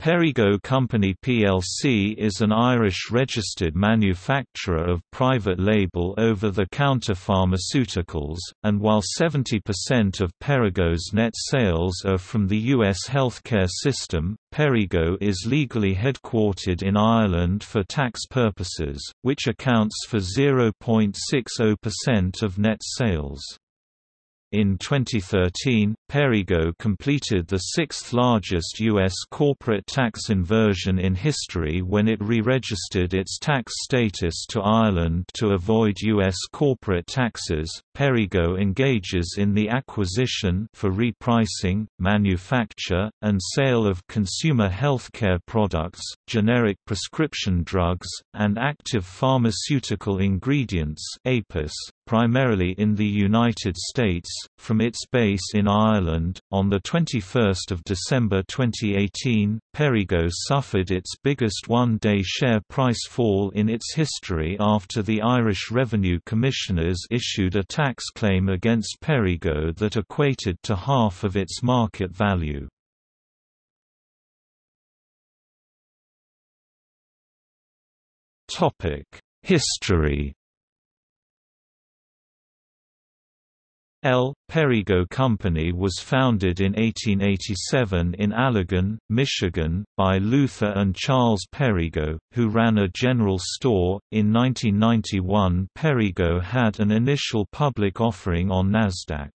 Perrigo Company plc is an Irish-registered manufacturer of private label over-the-counter pharmaceuticals, and while 70% of Perrigo's net sales are from the U.S. healthcare system, Perrigo is legally headquartered in Ireland for tax purposes, which accounts for 0.60% of net sales. In 2013, Perrigo completed the sixth largest U.S. corporate tax inversion in history when it re-registered its tax status to Ireland to avoid U.S. corporate taxes. Perrigo engages in the acquisition for repricing, manufacture, and sale of consumer healthcare products, generic prescription drugs, and active pharmaceutical ingredients (APIs), primarily in the United States, from its base in Ireland. On the 21st of December 2018, Perrigo suffered its biggest one-day share price fall in its history after the Irish Revenue Commissioners issued a tax claim against Perrigo that equated to half of its market value. Topic: History L. Perrigo Company was founded in 1887 in Allegan, Michigan, by Luther and Charles Perrigo, who ran a general store. In 1991, Perrigo had an initial public offering on Nasdaq.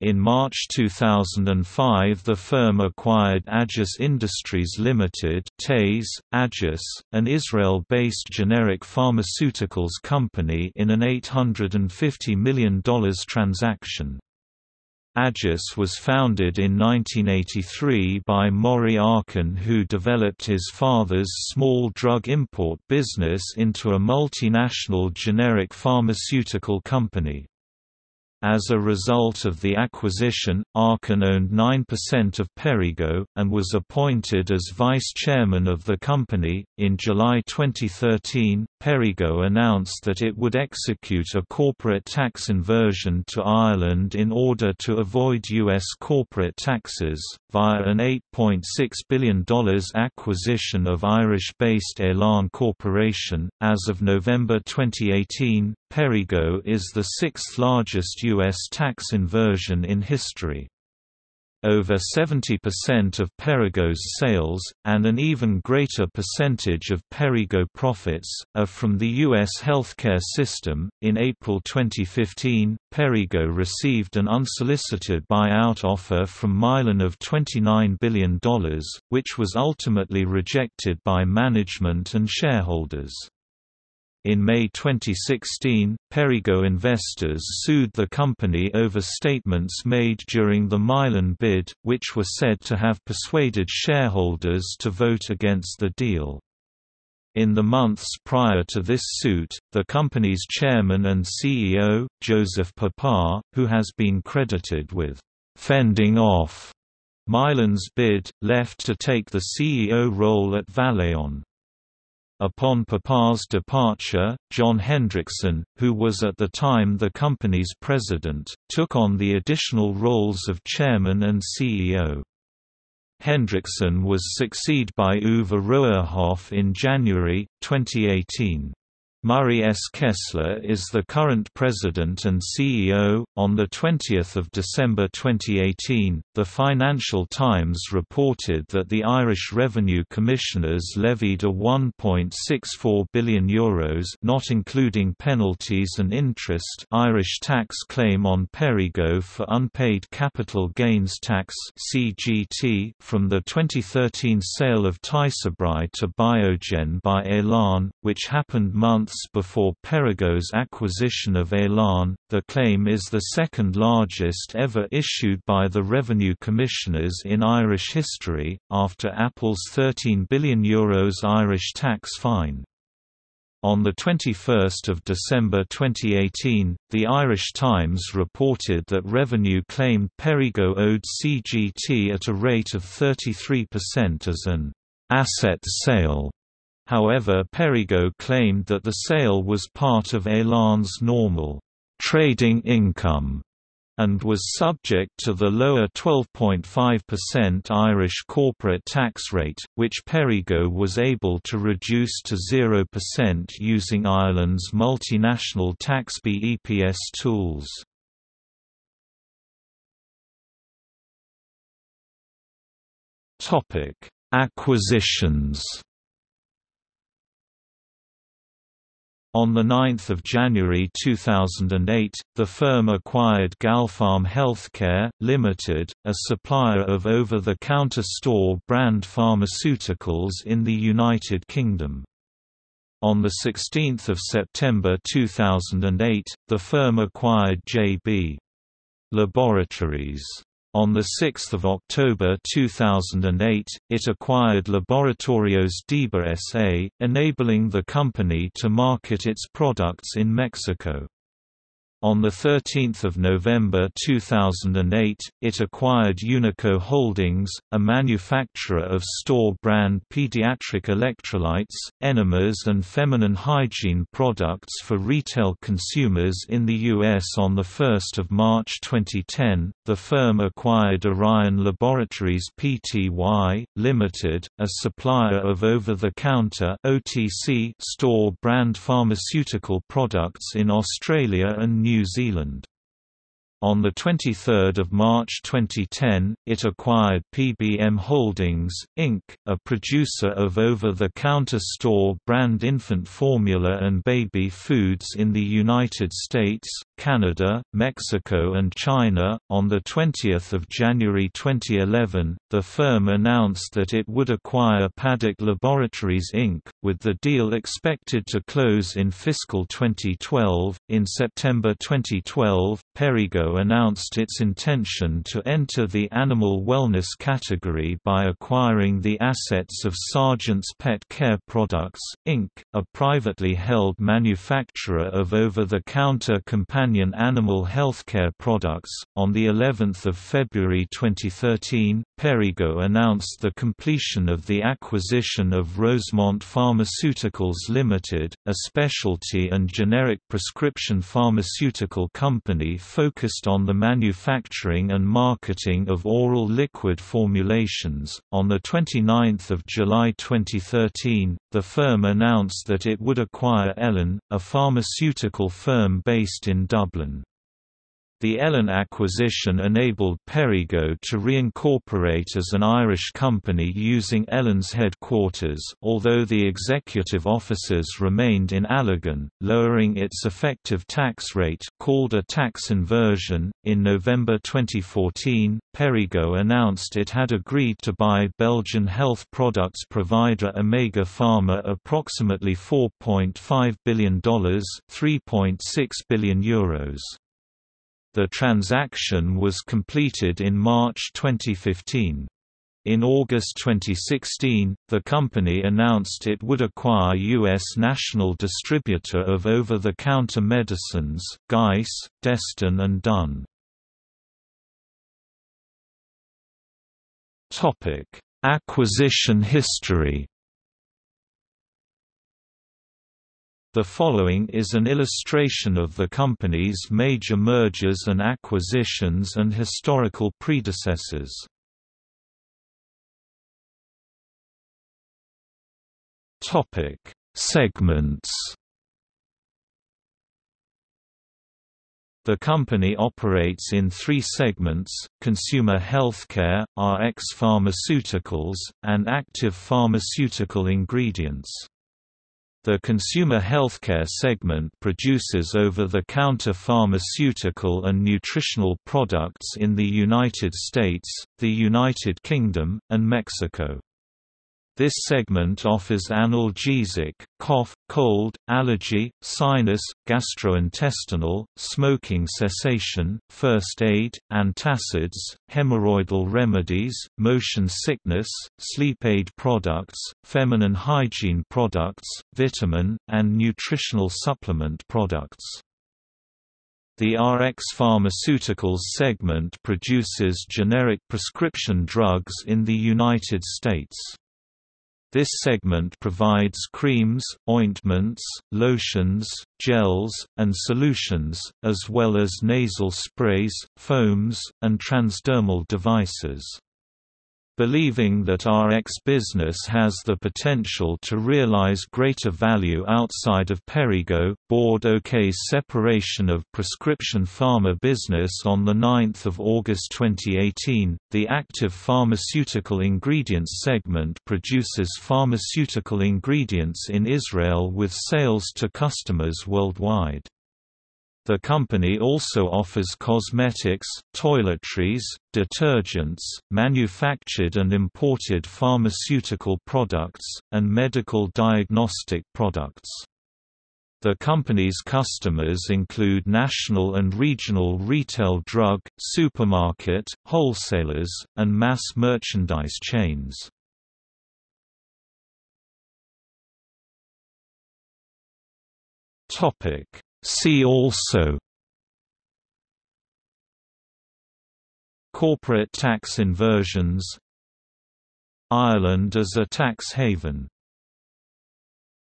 In March 2005 the firm acquired Aegis Industries Limited (TASE, Aegis, an Israel-based generic pharmaceuticals company in an $850 million transaction. Aegis was founded in 1983 by Mori Arkin who developed his father's small drug import business into a multinational generic pharmaceutical company. As a result of the acquisition, Arkin owned 9% of Perrigo, and was appointed as vice chairman of the company. In July 2013, Perrigo announced that it would execute a corporate tax inversion to Ireland in order to avoid U.S. corporate taxes, via an $8.6 billion acquisition of Irish-based Elan Corporation. As of November 2018, Perrigo is the sixth largest U.S. tax inversion in history. Over 70% of Perrigo's sales, and an even greater percentage of Perrigo profits, are from the U.S. healthcare system. In April 2015, Perrigo received an unsolicited buyout offer from Mylan of $29 billion, which was ultimately rejected by management and shareholders. In May 2016, Perrigo investors sued the company over statements made during the Mylan bid, which were said to have persuaded shareholders to vote against the deal. In the months prior to this suit, the company's chairman and CEO, Joseph Papa, who has been credited with fending off Mylan's bid, left to take the CEO role at Valeant. Upon Papa's departure, John Hendrickson, who was at the time the company's president, took on the additional roles of chairman and CEO. Hendrickson was succeeded by Uwe Röhrhoff in January, 2018. Murray S. Kessler is the current president and CEO. On the 20th of December 2018, the Financial Times reported that the Irish Revenue Commissioners levied a 1.64 billion euros, not including penalties and interest, Irish tax claim on Perrigo for unpaid capital gains tax (CGT) from the 2013 sale of Tysabri to Biogen by Elan, which happened months months before Perrigo's acquisition of Elan. The claim is the second largest ever issued by the Revenue Commissioners in Irish history, after Apple's €13 billion Euros Irish tax fine. On 21 December 2018, The Irish Times reported that Revenue claimed Perrigo owed CGT at a rate of 33% as an asset sale However Perrigo claimed that the sale was part of Elan's normal trading income and was subject to the lower 12.5% Irish corporate tax rate, which Perrigo was able to reduce to 0% using Ireland's multinational tax BEPS tools. Acquisitions On 9 January 2008, the firm acquired Galpharm Healthcare, Limited, a supplier of over-the-counter store brand pharmaceuticals in the United Kingdom. On 16 September 2008, the firm acquired J.B. Laboratories. On 6 October 2008, it acquired Laboratorios Diba S.A., enabling the company to market its products in Mexico. On 13 November 2008, it acquired Unico Holdings, a manufacturer of store-brand pediatric electrolytes, enemas and feminine hygiene products for retail consumers in the U.S. On 1 March 2010, the firm acquired Orion Laboratories Pty, Limited, a supplier of over-the-counter store-brand pharmaceutical products in Australia and New New Zealand. On 23 March 2010, it acquired PBM Holdings, Inc., a producer of over-the-counter store brand infant formula and baby foods in the United States, Canada, Mexico and China. On 20 January 2011, the firm announced that it would acquire Paddock Laboratories Inc., with the deal expected to close in fiscal 2012. In September 2012, Perrigo announced its intention to enter the animal wellness category by acquiring the assets of Sargent's Pet Care Products, Inc., a privately held manufacturer of over-the-counter companion animal healthcare products. On the 11th of February 2013, Perrigo announced the completion of the acquisition of Rosemont Pharmaceuticals Limited, a specialty and generic prescription pharmaceutical company focused focused on the manufacturing and marketing of oral liquid formulations. On the 29th of July 2013, the firm announced that it would acquire Elan, a pharmaceutical firm based in Dublin. Dublin the Elan acquisition enabled Perrigo to reincorporate as an Irish company using Elan's headquarters although the executive offices remained in Allegan, lowering its effective tax rate called a tax inversion. In November 2014, Perrigo announced it had agreed to buy Belgian health products provider Omega Pharma approximately $4.5 billion 3.6 billion euros. The transaction was completed in March 2015. In August 2016, the company announced it would acquire U.S. national distributor of over-the-counter medicines, Geiss, Destin and Dunn. Acquisition history The following is an illustration of the company's major mergers and acquisitions and historical predecessors. Topic: Segments. The company operates in three segments, consumer healthcare, RX pharmaceuticals, and active pharmaceutical ingredients. The consumer healthcare segment produces over-the-counter pharmaceutical and nutritional products in the United States, the United Kingdom, and Mexico. This segment offers analgesic, cough, cold, allergy, sinus, gastrointestinal, smoking cessation, first aid, antacids, hemorrhoidal remedies, motion sickness, sleep aid products, feminine hygiene products, vitamin, and nutritional supplement products. The RX Pharmaceuticals segment produces generic prescription drugs in the United States. This segment provides creams, ointments, lotions, gels, and solutions, as well as nasal sprays, foams, and transdermal devices. Believing that RX business has the potential to realize greater value outside of Perrigo, Board OK's separation of prescription pharma business on 9 August 2018. The active pharmaceutical ingredients segment produces pharmaceutical ingredients in Israel with sales to customers worldwide. The company also offers cosmetics, toiletries, detergents, manufactured and imported pharmaceutical products, and medical diagnostic products. The company's customers include national and regional retail drug, supermarket, wholesalers, and mass merchandise chains. Topic See also. Corporate tax inversions. Ireland as a tax haven